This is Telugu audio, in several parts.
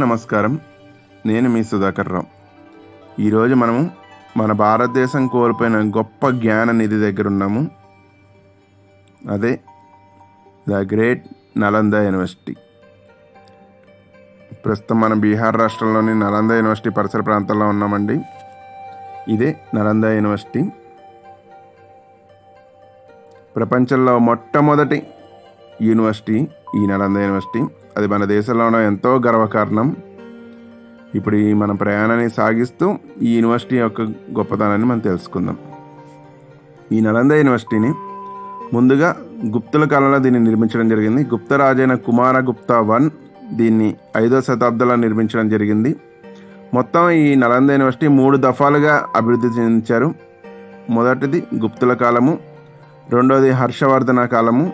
నమస్కారం. నేను మీ సుధాకర్ రావు ఈరోజు మనము మన భారతదేశం కోల్పోయిన గొప్ప జ్ఞాన నిధి దగ్గర ఉన్నాము అదే ద గ్రేట్ నలంద యూనివర్సిటీ. ప్రస్తుతం మన బీహార్ రాష్ట్రంలోని నలంద యూనివర్సిటీ పరిసర ప్రాంతాల్లో ఉన్నామండి. ఇదే నలంద యూనివర్సిటీ. ప్రపంచంలో మొట్టమొదటి యూనివర్సిటీ ఈ నలంద యూనివర్సిటీ. అది మన దేశంలో ఉన్న ఎంతో గర్వకారణం. ఇప్పుడు ఈ మన ప్రయాణాన్ని సాగిస్తూ ఈ యూనివర్సిటీ యొక్క గొప్పతనాన్ని మనం తెలుసుకుందాం. ఈ నలంద యూనివర్సిటీని ముందుగా గుప్తుల కాలంలో దీన్ని నిర్మించడం జరిగింది. గుప్త రాజైన కుమారగుప్త వన్ దీన్ని ఐదో శతాబ్దంలో నిర్మించడం జరిగింది. మొత్తం ఈ నలంద యూనివర్సిటీ మూడు దఫాలుగా అభివృద్ధి చెందించారు. మొదటిది గుప్తుల కాలము రెండోది హర్షవర్ధన కాలము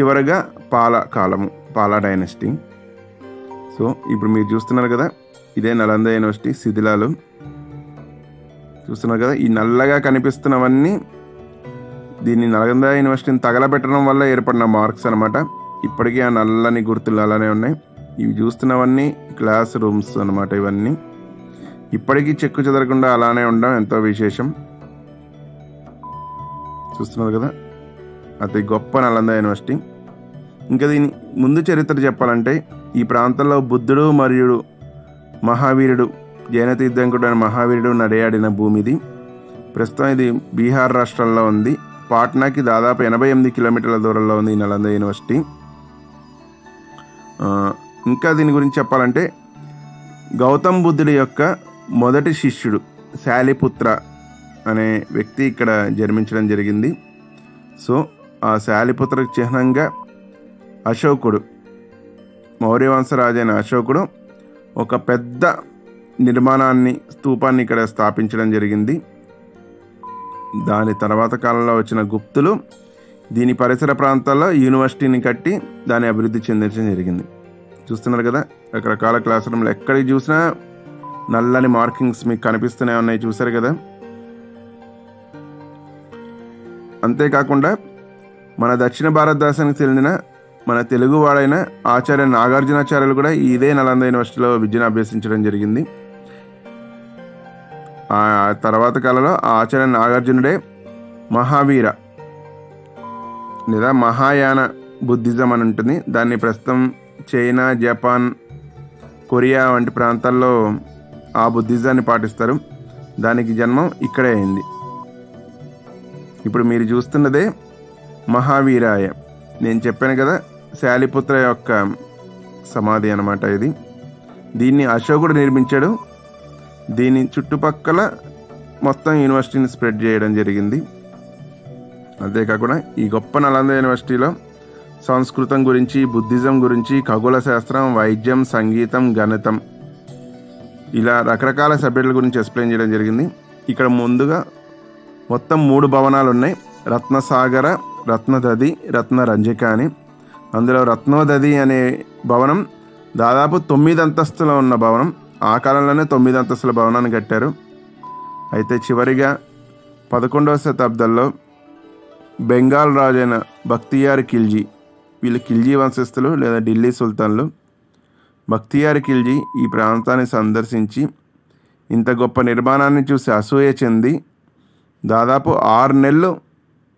చివరగా పాల కాలము పాల డైనస్టీ. సో ఇప్పుడు మీరు చూస్తున్నారు కదా ఇదే నలంద యూనివర్సిటీ శిథిలాలు. చూస్తున్నారు కదా ఈ నల్లగా కనిపిస్తున్నవన్నీ దీన్ని నలంద యూనివర్సిటీని తగలబెట్టడం వల్ల ఏర్పడిన మార్క్స్ అనమాట ఇప్పటికీ ఆ నల్లని గుర్తులు అలానే ఉన్నాయి. ఇవి చూస్తున్నవన్నీ క్లాస్ రూమ్స్ అనమాట ఇవన్నీ. ఇప్పటికీ చెక్కు చెదరకుండా అలానే ఉండడం ఎంతో విశేషం. చూస్తున్నారు కదా అతి గొప్ప నలంద యూనివర్సిటీ. ఇంకా దీని ముందు చరిత్ర చెప్పాలంటే ఈ ప్రాంతంలో బుద్ధుడు మరియు మహావీరుడు జైన తీర్థంకుడు అయిన మహావీరుడు నడయాడిన భూమిది. ప్రస్తుతం ఇది బీహార్ రాష్ట్రంలో ఉంది. పాట్నాకి దాదాపు ఎనభై ఎనిమిది కిలోమీటర్ల దూరంలో ఉంది ఈ నలంద యూనివర్సిటీ. ఇంకా దీని గురించి చెప్పాలంటే గౌతమ్ బుద్ధుడి యొక్క మొదటి శిష్యుడు శాలిపుత్ర అనే వ్యక్తి ఇక్కడ జన్మించడం జరిగింది. సో ఆ శాలిపుత్రకు చిహ్నంగా అశోకుడు మౌర్యవంశరాజైన అశోకుడు ఒక పెద్ద నిర్మాణాన్ని స్తూపాన్ని ఇక్కడ స్థాపించడం జరిగింది. దాని తర్వాత కాలంలో వచ్చిన గుప్తులు దీని పరిసర ప్రాంతాల్లో యూనివర్సిటీని కట్టి దాన్ని అభివృద్ధి చెందించడం జరిగింది. చూస్తున్నారు కదా రకరకాల క్లాస్ రూమ్లు ఎక్కడికి చూసినా నల్లని మార్కింగ్స్ మీకు కనిపిస్తూనే ఉన్నాయి చూసారు కదా? అంతేకాకుండా మన దక్షిణ భారతదేశానికి చెందిన మన తెలుగువాడైన ఆచార్య నాగార్జునాచార్యులు కూడా ఇదే నలంద యూనివర్సిటీలో విద్యను అభ్యసించడం జరిగింది. ఆ తర్వాత కాలంలో ఆచార్య నాగార్జునుడే మహావీర లేదా మహాయాన బుద్ధిజం అని ఉంటుంది. దాన్ని ప్రస్తుతం చైనా జపాన్ కొరియా వంటి ప్రాంతాల్లో ఆ బుద్ధిజాన్ని పాటిస్తారు. దానికి జన్మం ఇక్కడే అయింది. ఇప్పుడు మీరు చూస్తున్నదే మహావీరాయ. నేను చెప్పాను కదా శాలిపుత్ర యొక్క సమాధి అనమాట ఇది. దీన్ని అశోకుడు నిర్మించాడు. దీని చుట్టుపక్కల మొత్తం యూనివర్సిటీని స్ప్రెడ్ చేయడం జరిగింది. అంతేకాకుండా ఈ గొప్ప నలంద యూనివర్సిటీలో సంస్కృతం గురించి బుద్ధిజం గురించి ఖగోళ శాస్త్రం వైద్యం సంగీతం గణితం ఇలా రకరకాల సబ్జెక్టుల గురించి ఎక్స్ప్లెయిన్ చేయడం జరిగింది. ఇక్కడ ముందుగా మొత్తం మూడు భవనాలు ఉన్నాయి రత్నసాగర రత్నదది రత్నరంజిక అని అందులో రత్నోదది అనే భవనం దాదాపు తొమ్మిది అంతస్తులో ఉన్న భవనం. ఆ కాలంలోనే తొమ్మిది అంతస్తుల భవనాన్ని కట్టారు. అయితే చివరిగా పదకొండవ శతాబ్దంలో బెంగాల్ రాజైన బక్తియార్ ఖిల్జీ వీళ్ళు ఖిల్జీ వంశస్థులు లేదా ఢిల్లీ సుల్తాన్లు. బక్తియార్ ఖిల్జీ ఈ ప్రాంతాన్ని సందర్శించి ఇంత గొప్ప నిర్మాణాన్ని చూసి అసూయ చెంది దాదాపు ఆరు నెలలు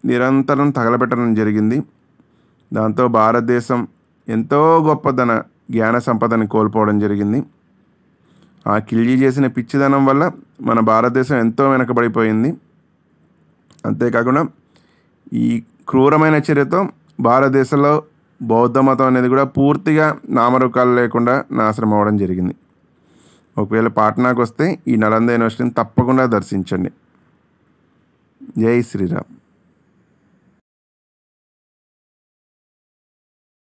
నిరంతరం తగలబెట్టడం జరిగింది. దాంతో భారతదేశం ఎంతో గొప్పదన జ్ఞాన సంపదని కోల్పోవడం జరిగింది. ఆ కిల్జీ చేసిన పిచ్చిదనం వల్ల మన భారతదేశం ఎంతో వెనకబడిపోయింది. అంతేకాకుండా ఈ క్రూరమైన చర్యతో భారతదేశంలో బౌద్ధ మతం అనేది కూడా పూర్తిగా నామరూకాలు లేకుండా నాశనం అవ్వడం జరిగింది. ఒకవేళ పాట్నాకు వస్తే ఈ నలంద యూనివర్సిటీని తప్పకుండా దర్శించండి. జై శ్రీరామ్.